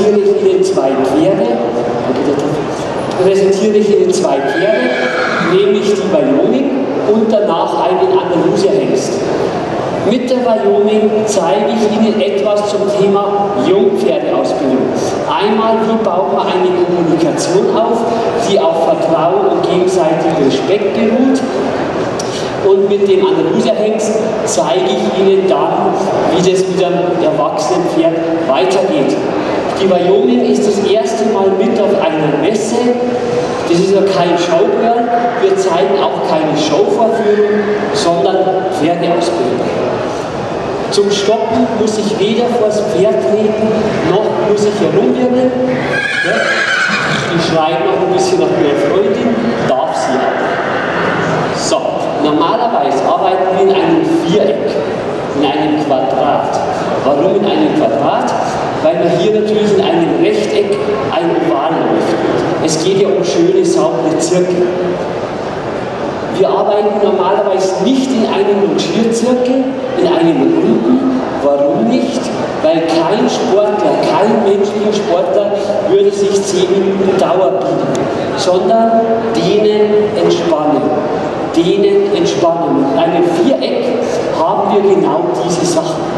präsentiere ich Ihnen zwei Pferde, präsentiere ich Ihnen zwei Pferde, nämlich die Wyoming und danach einen Andalusier-Hengst. Mit der Wyoming zeige ich Ihnen etwas zum Thema Jungpferdeausbildung. Einmal, wie baut man eine Kommunikation auf, die auf Vertrauen und gegenseitigem Respekt beruht. Und mit dem Andalusier-Hengst zeige ich Ihnen dann, wie das mit einem erwachsenen Pferd weitergeht. Die Wyoming ist das erste Mal mit auf einer Messe. Das ist ja kein Showgirl. Wir zeigen auch keine Showvorführung, sondern Pferdeausbildung. Zum Stoppen muss ich weder vors Pferd treten, noch muss ich herumwirbeln. Ja? Die schreien noch ein bisschen nach ihrer Freundin, darf sie auch. So, normalerweise arbeiten wir in einem Viereck, in einem Quadrat. Warum in einem Quadrat? Weil man hier natürlich in einem Rechteck ein Oval läuft. Es geht ja um schöne, saubere Zirkel. Wir arbeiten normalerweise nicht in einem Longierzirkel, in einem Runden. Warum nicht? Weil kein Sportler, kein menschlicher Sportler würde sich 10 Minuten Dauer bieten, sondern denen entspannen. Denen entspannen. In einem Viereck haben wir genau diese Sachen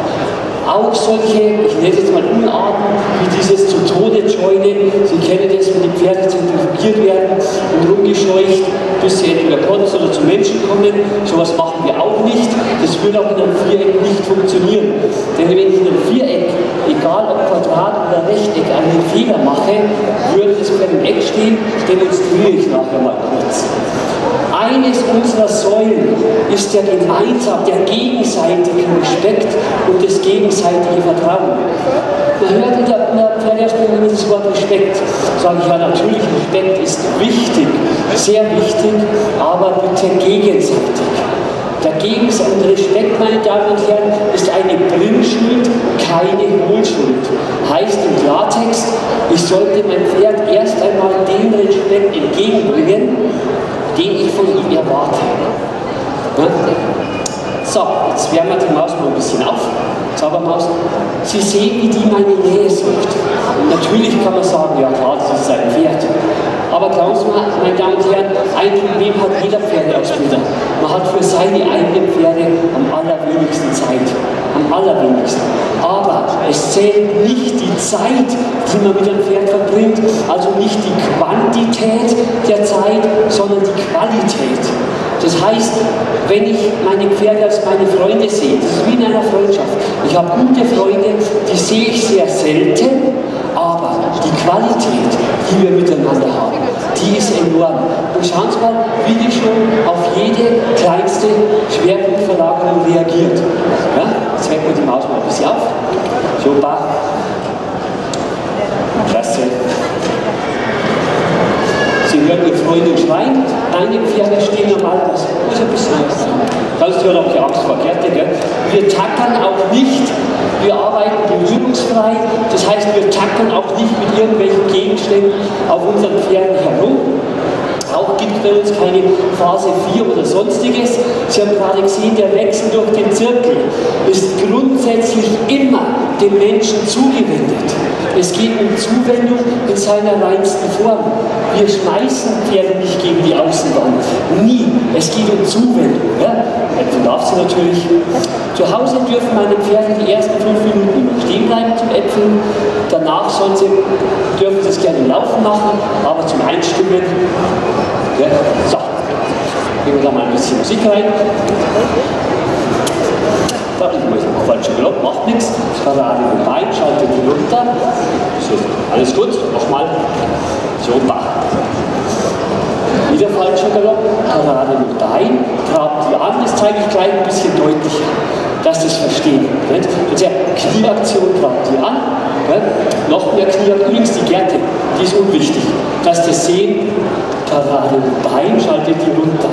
auch solche, ich nenne es jetzt mal Unarten, wie dieses zu Tode scheunen. Sie kennen das, wenn die Pferde zentrifugiert werden und rumgescheucht, bis sie entweder kotzen oder zu Menschen kommen. Sowas machen wir auch nicht. Das würde auch in einem Viereck nicht funktionieren. Denn wenn ich in einem Viereck, egal ob Quadrat oder Rechteck, einen Fehler mache, würde das bei einem Eck stehen, demonstriere ich nachher mal kurz. Eines unserer Säulen ist der gemeinsam, der gegenseitige Respekt und das gegenseitige Vertrauen. Man hört in der, der immer das Wort Respekt. Sage ich ja natürlich, Respekt ist wichtig, sehr wichtig, aber bitte gegenseitig. Der Gegensatz Respekt, meine Damen und Herren, ist eine Bringschuld, keine Hohlschuld. Heißt im Klartext, ich sollte mein Pferd erst einmal den Respekt entgegenbringen, den ich von ihm erwarte. Ja? So, jetzt wärmen wir die Maus mal ein bisschen auf. Zaubermaus. Sie sehen, wie die meine Nähe sucht. Natürlich kann man sagen, ja klar, das ist ein Pferd. Aber glauben Sie mal, meine Damen und Herren, ein Problem hat jeder Pferdeausbilder. Man hat für seine eigenen Pferde am allerwenigsten Zeit. Am allerwenigsten. Aber es zählt nicht die Zeit, die man mit dem Pferd verbringt, also nicht die Quantität der Zeit, sondern die Qualität. Das heißt, wenn ich meine Pferde als meine Freunde sehe, das ist wie in einer Freundschaft. Ich habe gute Freunde, die sehe ich sehr selten, aber die Qualität, die wir miteinander haben, die ist enorm. Und schauen Sie mal, wie die schon auf jede kleinste Schwerpunktverlagerung reagiert. Ja? Jetzt wecken wir die Maus mal ein bisschen auf. Super. Klasse. Sie hören Ihr Freundin schreien, deine Pferde stehen normal, das muss ein bisschen haben. Sonst hört auch die Angst gell? Wir tackern auch nicht, wir arbeiten berührungsfrei, das heißt, wir tackern auch nicht mit irgendwelchen Gegenständen auf unseren Pferden herum. Auch gibt es bei uns keine Phase 4 oder sonstiges. Sie haben gerade gesehen, der Wechsel durch den Zirkel ist grundsätzlich immer dem Menschen zugewendet. Es geht um Zuwendung in seiner reinsten Form. Wir schmeißen Pferde nicht gegen die Außenwand. Nie. Es geht um Zuwendung. Ja? Du darfst sie natürlich. Zu Hause dürfen meine Pferde die ersten fünf Minuten stehen bleiben zum Äpfeln. Danach sollen sie, dürfen sie es gerne laufen machen, aber zum Einstimmen. Ja? So. Gehen wir da mal ein bisschen Musik rein. Da ist mal falscher Galopp, macht nichts. Parade mit Bein, schaltet runter. So, alles gut, nochmal. So, bach. Wieder falscher Galopp, Parade mit Bein, trabt die an, das zeige ich gleich ein bisschen deutlicher, dass es verstehen. Nicht? Also Knieaktion trabt die an, nicht? noch mehr Knieaktion, übrigens die Gerte, die ist unwichtig. Dass das sehen, Parade mit Bein, schaltet die runter.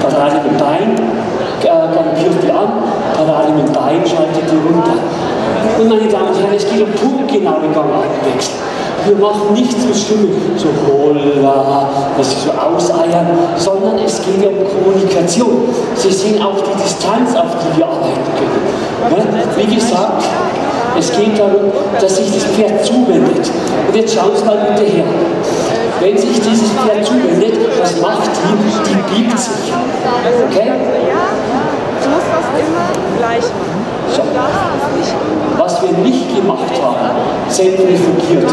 Parade mit Bein, äh, galoppiert die an, Parade mit Bein, schaltet die runter. Und meine Damen und Herren, es geht um punktgenaue Gangartenwechsel. Wir machen nichts mit Stimmen, so holla, dass sie so auseiern, sondern es geht um Kommunikation. Sie sehen auch die Distanz, auf die wir arbeiten können. Ja? Wie gesagt, Es geht darum, dass sich das Pferd zuwendet. Und jetzt schauen Sie mal bitte her. Wenn sich dieses Pferd zuwendet, was macht die? Die biegt sich. Okay? Du musst das immer gleich machen. So. Was wir nicht gemacht haben, zentrifugiert.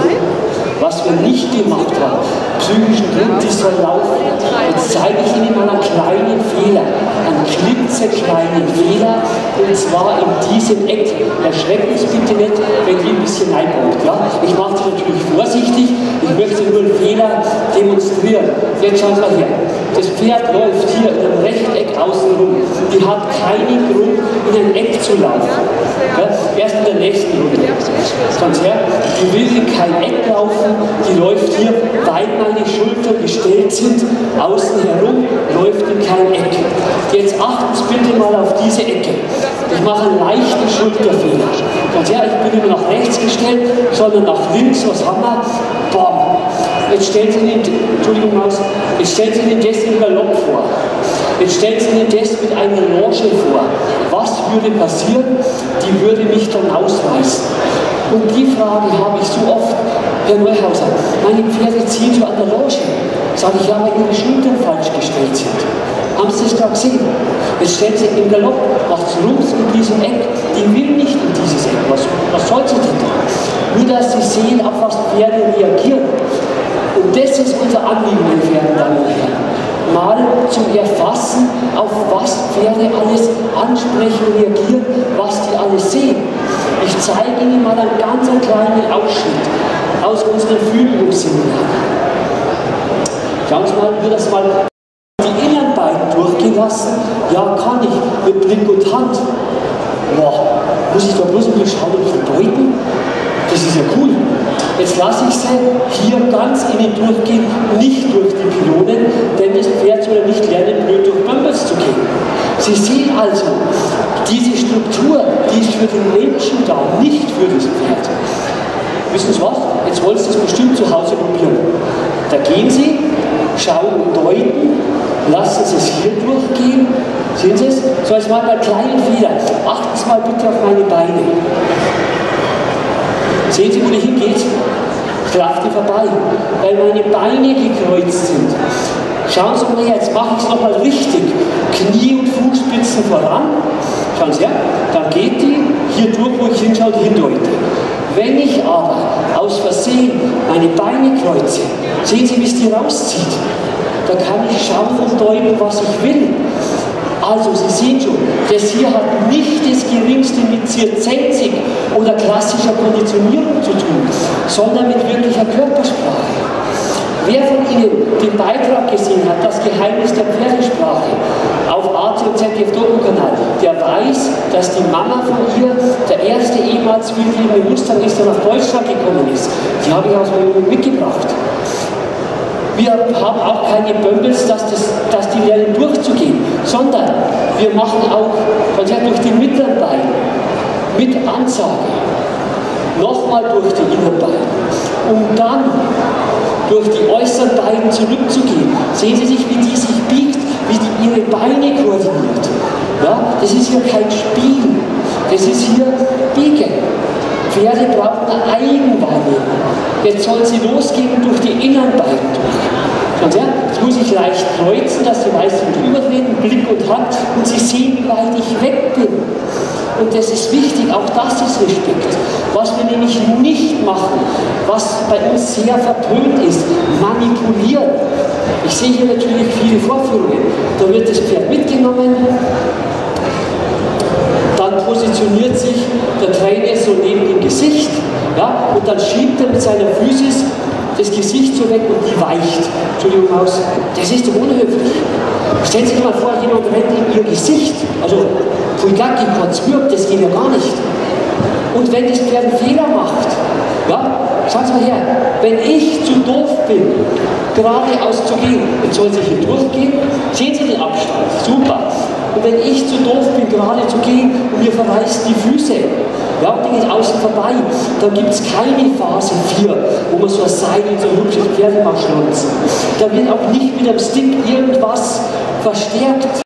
Was wir nicht gemacht haben, psychischen Druck, die soll laufen. Jetzt zeige ich Ihnen mal einen kleinen Fehler, einen klitzekleinen Fehler, und zwar in diesem Eck. Erschrecken Sie bitte nicht, wenn die ein bisschen reinkommt. Ja? Ich mache es natürlich vorsichtig, ich möchte nur einen Fehler demonstrieren. Jetzt schauen Sie mal her. Das Pferd läuft hier einem Rechteck außen rum. Die hat keinen Grund, in ein Eck zu laufen. Ja? Erst in der nächsten Runde. Schauen her, die will in kein Eck laufen, die läuft hier, weil meine Schultern gestellt sind, außen herum, läuft in kein Eck. Jetzt achten Sie bitte mal auf diese Ecke. Ich mache einen leichten Schulterfehler. Schauen her, ich bin immer nach rechts gestellt, sondern nach links, was haben wir? Bam. Jetzt stellen Sie den, Entschuldigung Maus, jetzt stellen Sie den das im Galopp vor. Jetzt stellen Sie den das mit einer Longe vor. Was würde passieren? Die würde mich dann ausreißen. Und die Frage habe ich so oft, Herr Neuhauser, meine Pferde ziehen so an der Longe. Sage ich, ja, weil ihre Schultern falsch gestellt sind. Haben Sie das gerade gesehen? Jetzt stellt sie im Galopp, macht es rums in diesem Eck. Die will nicht in dieses Eck. Was, was soll sie denn da? Nur, dass sie sehen, auf was Pferde reagieren. Und das ist unser Anliegen, meine verehrten Damen Herren. Mal zum Erfassen, auf was Pferde alles ansprechen, reagieren, was die alles sehen. Ich zeige Ihnen mal einen ganz kleinen Ausschnitt aus unserem Führungsseminar. Schauen Sie mal, wie das mal die inneren beiden durchgehen lassen. Ja, kann ich, mit Blick und Hand. Boah, muss ich da bloß mal schauen und verdeuten? Das ist ja cool. Jetzt lasse ich sie hier ganz innen durchgehen, nicht durch die Pylonen, denn das Pferd soll ja nicht lernen, blöd durch Bambus zu gehen. Sie sehen also, diese Struktur, die ist für den Menschen da, nicht für das Pferd. Wissen Sie was? Jetzt wollen Sie das bestimmt zu Hause probieren. Da gehen Sie, schauen und deuten, lassen Sie es hier durchgehen. Sehen Sie es? So, jetzt mal einen kleinen Fehler. Achten Sie mal bitte auf meine Beine. Sehen Sie, wo die hingeht? Ich laufe die vorbei, weil meine Beine gekreuzt sind. Schauen Sie mal, jetzt mache ich es nochmal richtig. Knie und Fußspitzen voran. Schauen Sie her, dann geht die hier durch, wo ich hinschaue, hindeute. Wenn ich aber aus Versehen meine Beine kreuze, sehen Sie, wie es die rauszieht. Da kann ich schauen und deuten, was ich will. Also, Sie sehen schon, das hier hat nicht das geringste mit Zirzensik oder klassischer Konditionierung zu tun, sondern mit wirklicher Körpersprache. Wer von Ihnen den Beitrag gesehen hat, das Geheimnis der Pferdesprache, auf und ZDF Doku-Kanal, der weiß, dass die Mama von ihr der erste ehemals wildlebende Mustang ist, der nach Deutschland gekommen ist. Die habe ich aus meinem mitgebracht. Wir haben auch keine Bömbels, dass, das, dass die lernen durchzugehen, sondern wir machen auch Konzert durch die mittleren Beine mit Ansage. Nochmal durch die inneren Beine. Um dann durch die äußeren Beine zurückzugehen. Sehen Sie sich, wie die sich biegt, wie die ihre Beine koordiniert. Ja, das ist hier kein Spiel. Das ist hier Biegen. Pferde brauchen eine Eigenwahrnehmung. Jetzt soll sie losgehen durch die inneren Beine durch. Schauen Sie, jetzt muss ich leicht kreuzen, dass die meisten drüber reden, Blick und Hand, und Sie sehen, wie weit ich weg bin. Und das ist wichtig, auch das ist Respekt. Was wir nämlich nicht machen, was bei uns sehr verpönt ist, manipulieren. Ich sehe hier natürlich viele Vorführungen. Da wird das Pferd mitgenommen, dann positioniert sich der Trainer so neben dem Gesicht ja, und dann schiebt er mit seiner Physis das Gesicht so weg und die weicht. Entschuldigung, Maus, das ist doch unhöflich. Stellen Sie sich mal vor, jemand rennt in Ihr Gesicht. Also, Puigaki wirkt, das geht ja gar nicht. Und wenn das Pferd einen Fehler macht, ja, schauen Sie mal her, wenn ich zu doof bin, geradeaus zu gehen, jetzt soll sie hier durchgehen, sehen Sie den Abstand, super. Und wenn ich zu doof bin, gerade zu gehen und mir verreißt die Füße, ja, und die geht außen vorbei, dann gibt es keine Phase 4, wo man so ein Seil in so ein hübsches Pferd macht schlunzen. Da wird auch nicht mit dem Stick irgendwas verstärkt.